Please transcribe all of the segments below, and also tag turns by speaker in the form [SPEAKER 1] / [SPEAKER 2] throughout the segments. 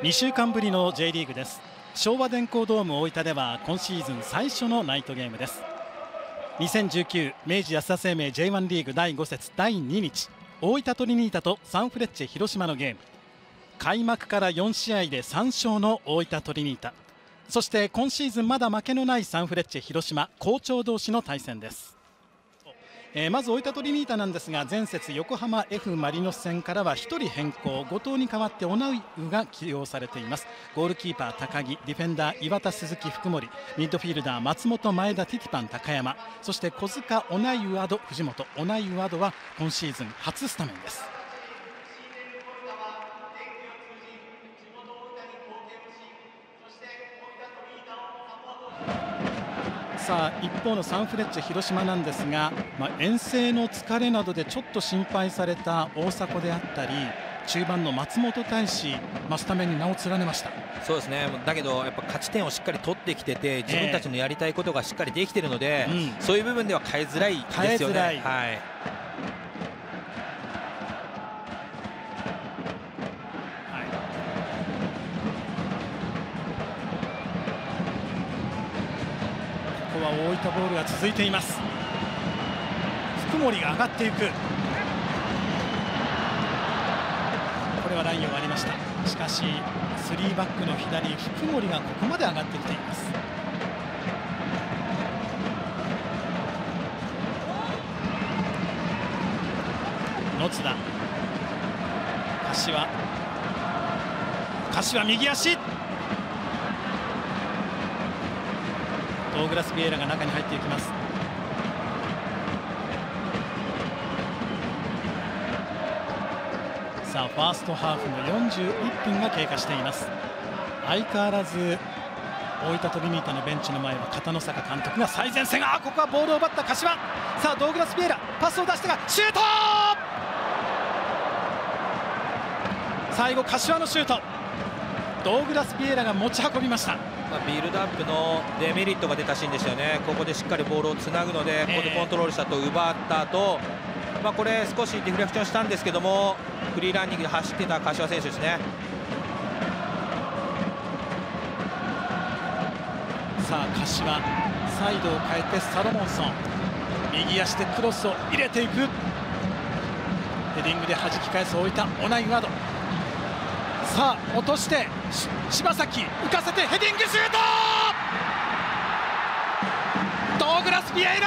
[SPEAKER 1] 2週間ぶりの J リーグです。昭和電工ドーム大分では今シーズン最初のナイトゲームです。2019明治安田生命 J1 リーグ第5節第2日。大分トリニータとサンフレッチェ広島のゲーム。開幕から4試合で3勝の大分トリニータ。そして今シーズンまだ負けのないサンフレッチェ広島好調同士の対戦です。えー、まず大分トリニータなんですが前節横浜 F・ マリノス戦からは1人変更後藤に代わってオナウが起用されています。ゴールキーパー高木ディフェンダー岩田鈴木福森ミッドフィールダー松本前田ティティパン高山そして小塚オナイウアド藤本。オナイウアドは今シーズン初スタメンです。さあ一方のサンフレッチェ広島なんですが、まあ、遠征の疲れなどでちょっと心配された大迫であったり中盤の松本大志、まあ、スタメンに名を連ねました。
[SPEAKER 2] そうですね。だけどやっぱ勝ち点をしっかり取ってきてて自分たちのやりたいことがしっかりできているので、えーうん、そういう部分では変えづらいですよね。はい
[SPEAKER 1] は大分ボールが続いています。福森が上がっていく。これはラインを割りました。しかし3バックの左福森がここまで上がってきています。野津田。柏。柏右足。ドーグラス・ビエラが中に入っていきます。さあファーストハーフの41分が経過しています。相変わらず大分トリニータのベンチの前は片野坂監督が最前線。あここはボールを奪った柏。さあドーグラス・ビエラ。パスを出したがシュート！最後柏のシュート。ドーグラス・ビエラが持ち運びました。
[SPEAKER 2] まあ、ビルドアップのデメリットが出たシーンでしたよね、ここでしっかりボールをつなぐので、ここでコントロールしたと奪った後、まあこれ少しディフレクションしたんですけどもフリーランニングで走ってた柏選手ですね。
[SPEAKER 1] さあ柏サイドを変えてサロモンソン。右足でクロスを入れていく。ヘディングで弾き返す大分オナイワードさあ落として柴崎浮かせてヘディングシュート!ドーグラス・ビエイラ!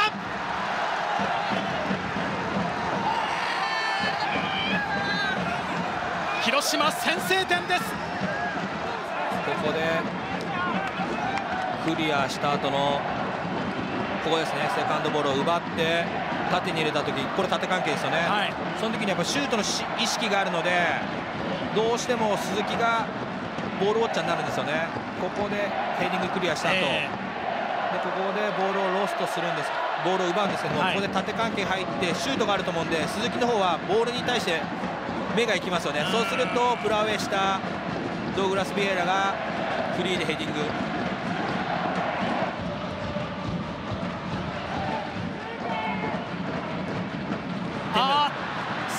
[SPEAKER 1] 広島先制点です。
[SPEAKER 2] ここでクリアした後のここですねセカンドボールを奪って縦に入れた時これ縦関係ですよね、はい、その時にやっぱシュートの意識があるのでどうしても鈴木がボールウォッチャーになるんですよね、ここでヘディングクリアした後、えー、でここでボールをロストするんです。ボールを奪うんですけども、はい、ここで縦関係入ってシュートがあると思うんで鈴木の方はボールに対して目がいきますよね、そうするとプラウェイしたドーグラス・ビエラがフリーでヘディング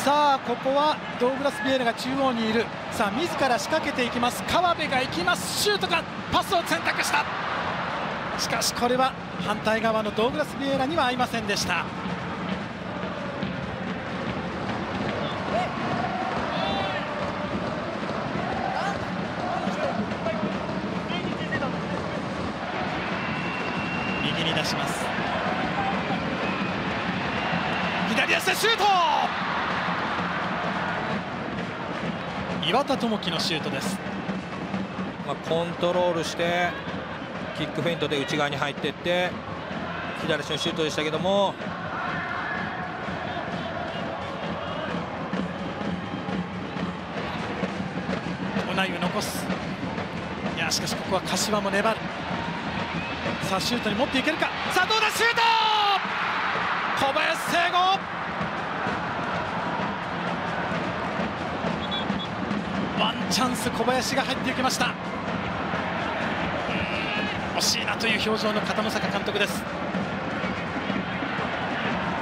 [SPEAKER 1] さあここはドーグラス・ビエラが中央にいる。さあ自ら仕掛けていきます。川辺が行きます。シュートがパスを選択した。しかしこれは反対側のドーグラス・ビエラには合いませんでした。右に出します。左足でシュート岩田智樹のシュートです、
[SPEAKER 2] まあ、コントロールしてキックフェイントで内側に入っていって左足のシュートでしたけども。
[SPEAKER 1] オナイ残す。いやしかしここは柏も粘る。さあシュートに持っていけるか。さあどうだシュート！小林聖吾チャンス小林が入っていきました。惜しいなという表情の片野坂監督です、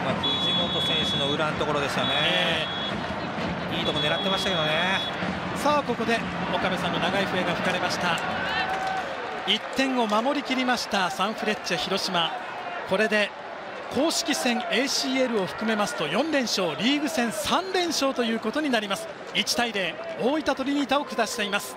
[SPEAKER 2] まあ、藤本選手の裏のところでしたね、えー、いいとこ狙ってましたけどね。
[SPEAKER 1] さあここで岡部さんの長い笛が吹かれました。1点を守りきりましたサンフレッチェ広島。これで公式戦 ACL を含めますと4連勝リーグ戦3連勝ということになります。1対0大分トリニータを下しています。